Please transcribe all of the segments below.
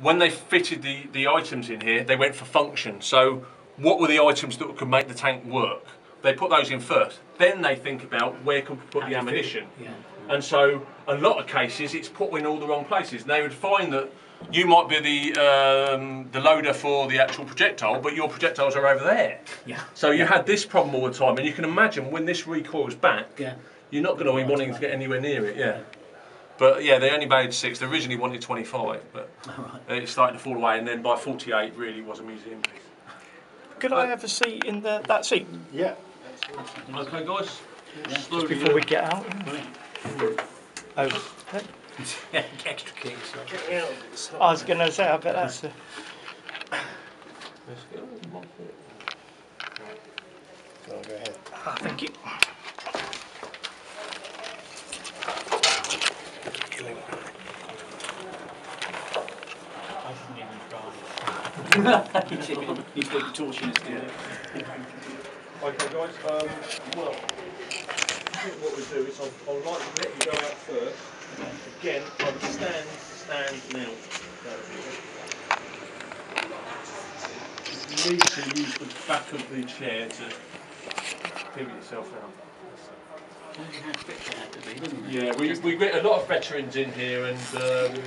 when they fitted the, the items in here, they went for function. So what were the items that could make the tank work? They put those in first. Then they think about where can we put the ammunition. Yeah. And so a lot of cases it's put in all the wrong places. And they would find that you might be the um, the loader for the actual projectile, but your projectiles are over there. Yeah. So you had this problem all the time, and you can imagine when this recoils back, Yeah. you're not going to be wanting to get anywhere near it. Yeah. But yeah, they only made six. They originally wanted 25, but Alright. it's starting to fall away. And then by 48, really was a museum piece. Could I have a seat in the that seat Yeah. Okay, guys. Yeah. Slowly, before we get out? Oh, extra keys. so- I was going to say, I bet that's. A, let's go. Go go ahead. ah, thank you. He's got the torch in his ear. Okay, guys. Um, well, what we do is I'd, like to let you go out first. Again, I would stand, stand now. You need to use the back of the chair to pivot yourself out. Yeah, we, we get a lot of veterans in here, and um,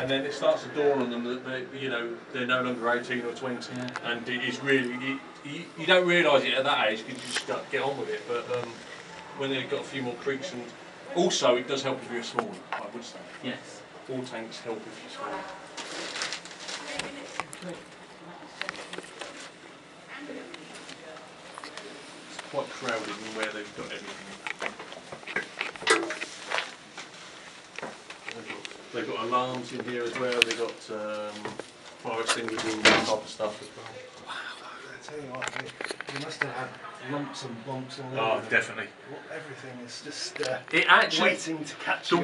and then it starts to dawn on them that they, you know they're no longer 18 or 20, Yeah. and it is really you, you, you don't realise it at that age because you just got- get on with it. But um, when they've got a few more creaks, and also it does help if you're small. I would say Yes. all tanks help if you're small. Okay. It's quite crowded in where they've got everything. They've got, alarms in here as well. They've got um, fire extinguishers, all that type of stuff as well. I tell you what, you, you must have had lumps and bumps all over. Oh, over. definitely. Everything is just uh, It actually waiting to catch the you.